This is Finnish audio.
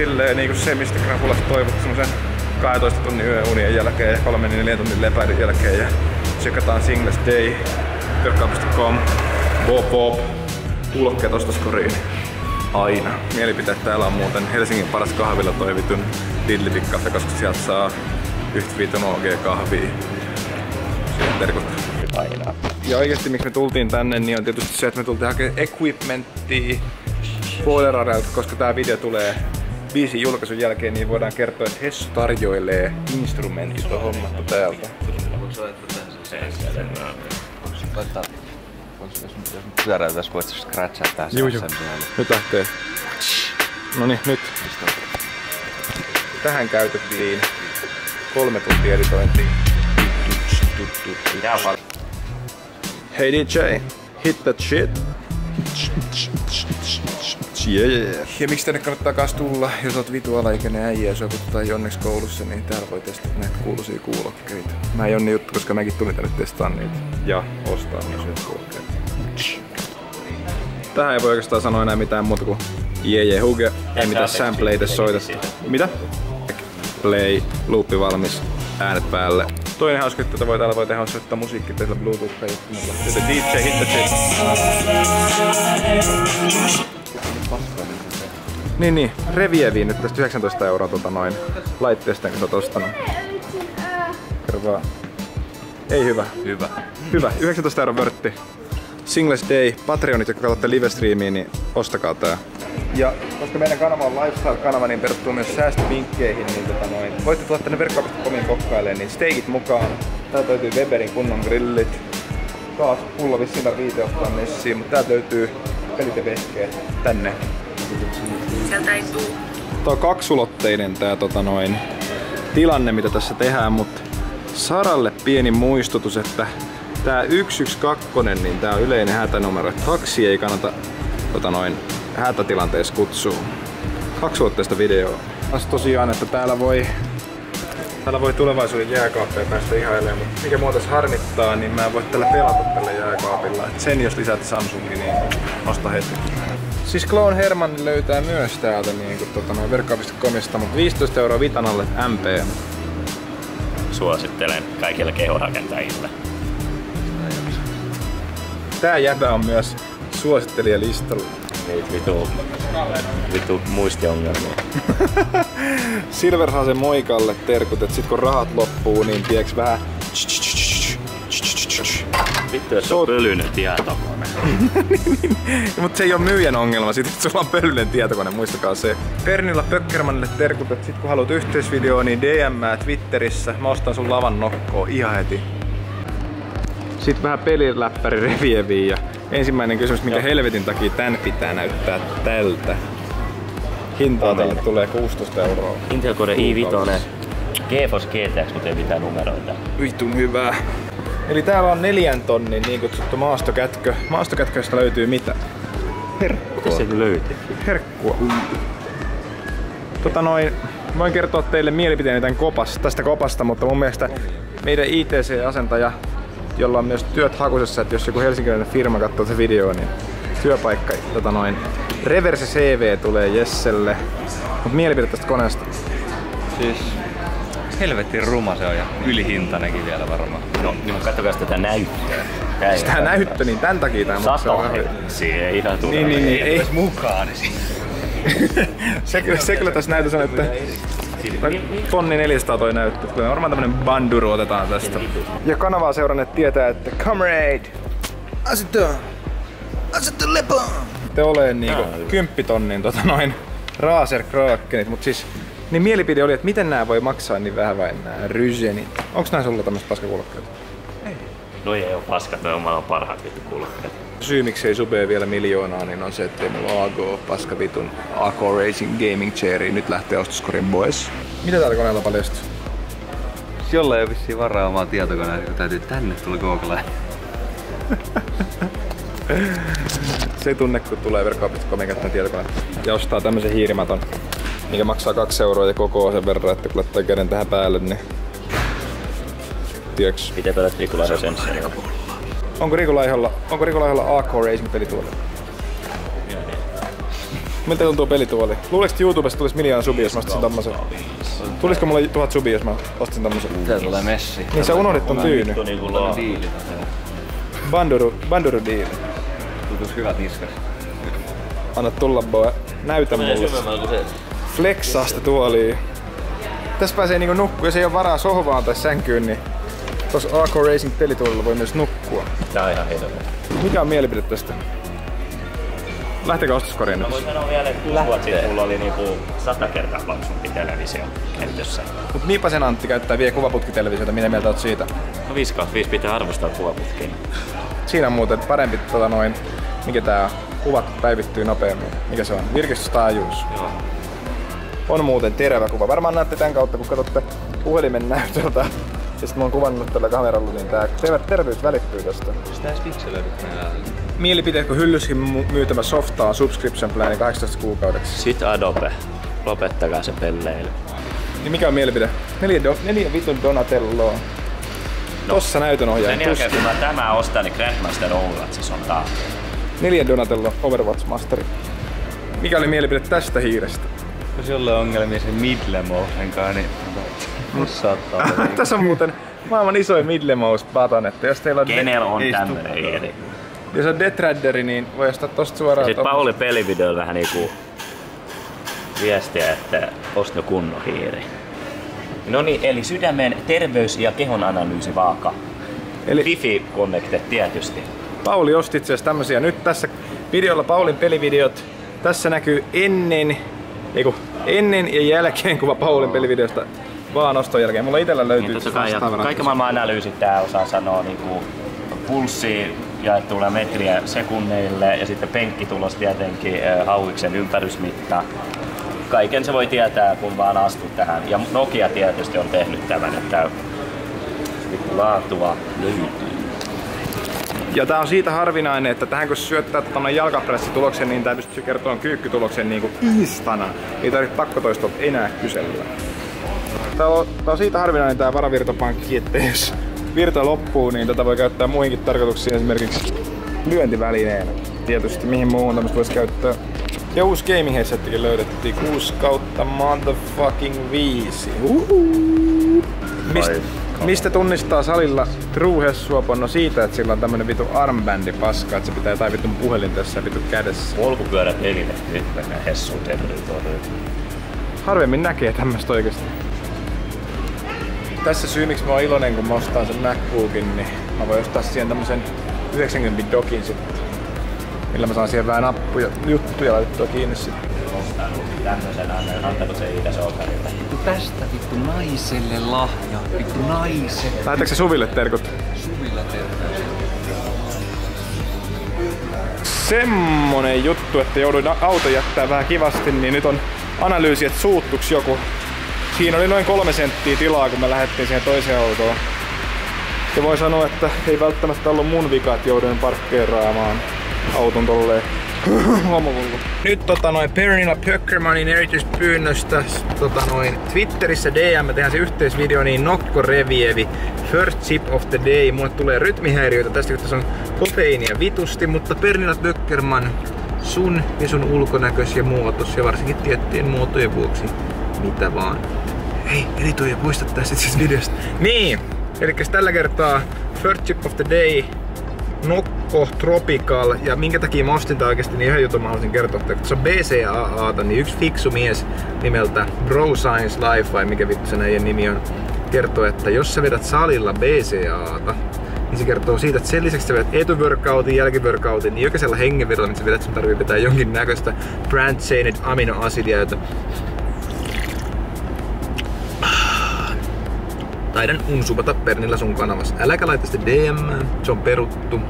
silleen niinku se, mistä Krapulasta toivot semmosen 12 tunnin yöunien jälkeen ja 3-4 tunnin lepäilyn jälkeen ja tsekataan Singles Day, verkkaa.com, Bob Bob, kuulokkeet ostoskoriin. Aina. Mielipiteet täällä on muuten Helsingin paras kahvilla toivitun Diddley Cafe, koska sieltä saa yhtä viitun OG kahvia. Siihen terkut. Aina. Ja oikeasti miksi me tultiin tänne, niin on tietysti se, että me tultiin hakemaan equipmenttia Spoilerarelta, koska tää video tulee biisin julkaisun jälkeen, niin voidaan kertoa, että Hessu tarjoilee instrumentit on hommattu täältä. Pyöräytäis, voit scratchaa tää Juu, juu. Nyt lähtee. No niin, nyt. Tähän käytettiin kolme tuntia editointia. Hey DJ, hit that shit. Yeah. Ja miksi tänne kannattaa kans tulla, jos oot vitu alaikäinen äijä ja sua kutsutaan jonneksi koulussa, niin täällä voi testata näitä kuuluisia kuulokkeita. Mä en Jonni juttu, koska mäkin tulin tänne testaan niitä. Ja ostaa myös yhdet kuulokkeet. Tähän ei voi oikeastaan sanoa enää mitään muuta kuin jee jee huge. Ei mitään sampleita soitetta. Mitä? Play, loopi valmis, äänet päälle. Toinen hauska, että voi, täällä voi tehdä soittaa musiikkia tehdä Bluetooth-päivittämällä. Joten DJ hit the shit. Niin, niin. Revieviin nyt tästä 19 euroa tota noin laitteesta, kun sä oot ostanut. Ei hyvä. Hyvä. Hyvä. 19 euroa vörtti. Singles Day, Patreonit, jotka katsotte livestreamiin, niin ostakaa tää. Ja koska meidän kanava on lifestyle-kanava, niin perustuu myös säästövinkkeihin, niin tota noin, voitte tulla tänne verkkaapista.comin kokkailemaan, niin steikit mukaan. Täältä löytyy Weberin kunnon grillit. Taas pullo vissiin tarvii ottaa messiin, mutta täältä löytyy pelit ja vehkeet tänne. Sieltä ei tuu. Tää on kaksulotteinen tää tota noin, tilanne, mitä tässä tehdään, mutta Saralle pieni muistutus, että tää 112, niin tää on yleinen hätänumero. että Taksi ei kannata tota noin, hätätilanteessa kutsua. Kaksulotteista videoa. As tosiaan, että täällä voi Täällä voi tulevaisuuden jääkaappeja päästä ihailemaan, mutta mikä mua tässä harmittaa, niin mä en voi tällä pelata tällä jääkaapilla. Et sen jos lisät Samsungi, niin osta heti. Siis Clone Herman löytää myös täältä niin kuin, tota, noin verkkaapista.comista, mutta 15 euroa Vitanalle MP. Suosittelen kaikille kehorakentajille. Tää jäbä on myös suosittelijalistalla. Niitä vitu, vitu muistiongelmia. Silver saa sen moikalle terkut, että sit kun rahat loppuu, niin tieks vähän Vittu, jos Sot- on pölyinen tietokone. Mutta se ei ole myyjän ongelma, sit että sulla on pölyinen tietokone, muistakaa se. Pernilla Pökkermanille terkut, että sit kun haluat yhteisvideoa, niin DM Twitterissä. Mä ostan sun lavan nokkoa ihan heti. Sitten vähän peliläppäri revieviin ja ensimmäinen kysymys, minkä helvetin takia tän pitää näyttää tältä. Hintaa tälle tulee 16 euroa. Intel Core i5, GeForce GTX, mutta ei mitään numeroita. Vitun hyvää. Eli täällä on neljän tonnin niin kutsuttu maastokätkö. Maastokätköistä löytyy mitä? Herkkua. Se löytyy. Herkkua. Tota noin, voin kertoa teille mielipiteeni tämän kopas, tästä kopasta, mutta mun mielestä meidän ITC-asentaja, jolla on myös työt hakusessa, että jos joku helsinkiläinen firma katsoo se video, niin työpaikka, tota noin, reverse CV tulee Jesselle. Mut mielipide tästä koneesta. Siis helvetin ruma se on ja ylihintainenkin vielä varmaan. No, niin katsokaa tätä näyttöä. Tää ei Sitä ole näyttö, niin tän takia tää maksaa Sato siihen ihan turha. Niin, niin, niin, ei. mukaan, niin Se, kyllä- se kyllä tässä näytössä on, että tonni 400 toi näyttö. Kyllä varmaan tämmönen banduru otetaan tästä. Ja kanavaa seuranneet tietää, että Comrade, asettu, asettu lepoon. Te olee niinku kymppitonnin tota noin Razer Krakenit, mut siis niin mielipide oli, että miten nämä voi maksaa niin vähän vai nämä Ryzenit. Onks nää sulla tämmöset paskakuulokkeet? No ei oo paska, toi on maailman parhaat vittu kuulokkeet. Syy miksi ei subee vielä miljoonaa, niin on se, että ei mulla AGO paska vitun AK Racing Gaming Chairi. Nyt lähtee ostoskorin boys. Mitä täällä koneella paljastuu? Jolla ei ole vissiin varaa omaa tietokoneen, kun täytyy tänne tulla googleen. Se tunne, kun tulee verkkaapista.comin käyttämään tietokone. Ja ostaa tämmösen hiirimaton, mikä maksaa 2 euroa ja koko sen verran, että kun laittaa käden tähän päälle, niin... Tiedäks? Miten pelät Rikula Resenssiä? Onko Riku Laiholla, onko Riku Laiholla AK Racing peli tuolla? Miltä tuntuu pelituoli? Luuletko, että YouTubesta tulisi miljoona subia, jos mä ostaisin tommosen? Tulisiko mulle tuhat subia, jos mä ostaisin tommosen? Tää tulee messi. Niin sä unohdit ton tyyny. Niinku. Diili. Banduru, banduru deal. Tuntuis hyvät niskas. Anna tulla boy. Näytä mulle. Flexaa sitä tuolia. Tässä pääsee niinku nukkua, jos ei ole varaa sohvaan tai sänkyyn, niin tuossa AK Racing pelituolilla voi myös nukkua. Tää on ihan hieno. Mikä on mielipide tästä? Lähtekö ostoskoriin Mä nyt? voin sanoa vielä, että kuusi vuotta sitten mulla oli niinku sata kertaa paksumpi televisio käytössä. Mut Miipasen Antti käyttää vielä kuvaputkitelevisiota, mitä mieltä oot siitä? No 5 5 pitää arvostaa kuvaputkiin. Siinä on muuten parempi tota noin, mikä tää kuvat päivittyy nopeammin. Mikä se on? Virkistystaajuus. Joo. On muuten terävä kuva. Varmaan näette tän kautta, kun katsotte puhelimen näytöltä. Sit mä oon kuvannut tällä kameralla, niin tää ter- terveys välittyy tästä. Sitä pikselöidyt meillä. Mielipiteet, kun hyllyskin mu- myytävä softa on subscription plani 18 kuukaudeksi. Sitten Adobe. Lopettakaa se pelleily. Niin mikä on mielipide? Neljä, do- neljä vitun Donatelloa. Tossa näytön Sen jälkeen kun mä tämä ostan, niin Grandmaster Overwatch on taas. Neljä Donatello Overwatch Masteri. Mikä oli mielipide tästä hiirestä? Jos jollain on ongelmia sen Midlemousen kanssa, niin musta saattaa olla. Tässä on muuten maailman isoin midlemouse button, että jos teillä on, Kenellä on ei tämmönen eri? jos on Death Radderi, niin voi ostaa tosta suoraan. Sitten. Pauli pelivideolla vähän niinku viestiä, että osta kunnon hiiri. No niin, eli sydämen terveys- ja kehon analyysi vaaka. Eli Wifi Connected tietysti. Pauli osti itse asiassa tämmösiä. Nyt tässä videolla Paulin pelivideot. Tässä näkyy ennen, eiku, ennen ja jälkeen kuva Paulin pelivideosta vaan oston jälkeen. Mulla itellä löytyy Niin, totta kai, kaiken maailman analyysit tää osaa sanoa niinku pulssi jaettuilla metriä sekunneille ja sitten penkkitulos tietenkin hauiksen ympärysmitta. Kaiken se voi tietää, kun vaan astut tähän. Ja Nokia tietysti on tehnyt tämän, että laatua löytyy. Ja tää on siitä harvinainen, että tähän kun syöttää tuonne jalkapressituloksen, niin tää pystyy kertomaan kyykkytuloksen niinku instana. Ei tarvitse pakkotoistoa enää kysellä. Tää on, tää on siitä harvinainen tää varavirtopankki, että jos virta loppuu, niin tätä voi käyttää muihinkin tarkoituksiin, esimerkiksi lyöntivälineenä. Tietysti mihin muuhun tämmöstä voisi käyttää. Ja uusi gaming headsettikin löydettiin. 6 kautta motherfucking 5. Uhuhu. Mist, mistä tunnistaa salilla True Hessuopon? No siitä, että sillä on tämmönen vitu armbändi paska, että se pitää jotain vitun puhelin tässä vitu kädessä. Polkupyörät pelille nyt mennään Hessun territoriin. Harvemmin näkee tämmöstä oikeesti. Tässä syy miksi mä oon iloinen kun mä ostan sen MacBookin, niin mä voin ostaa siihen tämmösen 90 dokin sitten. Millä mä saan siihen vähän nappuja, juttuja laitettua kiinni sitten. Ostanut tämmöisen annan, antako se Sokarille. Tästä vittu naiselle lahja. Vittu naiselle. Lähetätkö se Suville terkut? Suvilla terveys. semmonen juttu, että jouduin auto jättää vähän kivasti, niin nyt on analyysi, että suuttuks joku. Siinä oli noin kolme senttiä tilaa, kun me lähdettiin siihen toiseen autoon. Ja voi sanoa, että ei välttämättä ollut mun vika, että jouduin parkkeeraamaan auton tolleen Nyt tota noin Pernilla Pöckermanin erityispyynnöstä tota noin Twitterissä DM me tehdään se yhteisvideo niin Nokko Revievi First Sip of the Day. Mulle tulee rytmihäiriöitä tästä, kun tässä on kofeiinia vitusti, mutta Pernilla Pöckerman sun ja sun ulkonäkös ja muotos ja varsinkin tiettyjen muotojen vuoksi mitä vaan. Hei, editoija, poista tästä videosta. Niin, eli tällä kertaa First Chip of the Day Nokko Tropical. Ja minkä takia mä ostin tää oikeesti, niin yhden jutun mä haluaisin kertoa. Että kun se on BCAA, niin yksi fiksu mies nimeltä Bro Science Life, vai mikä vittu sen äijän nimi on, kertoo, että jos sä vedät salilla BCAata, niin se kertoo siitä, että sen lisäksi sä vedät etuworkoutin, jälkiworkoutin, niin jokaisella hengenvedolla, mitä sä vedät, sun tarvii vetää jonkin näköistä branched aminoasidia, jota taidan unsupata Pernillä sun kanavassa. Äläkä laita sitä DM, se on peruttu.